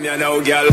Me a know, girl.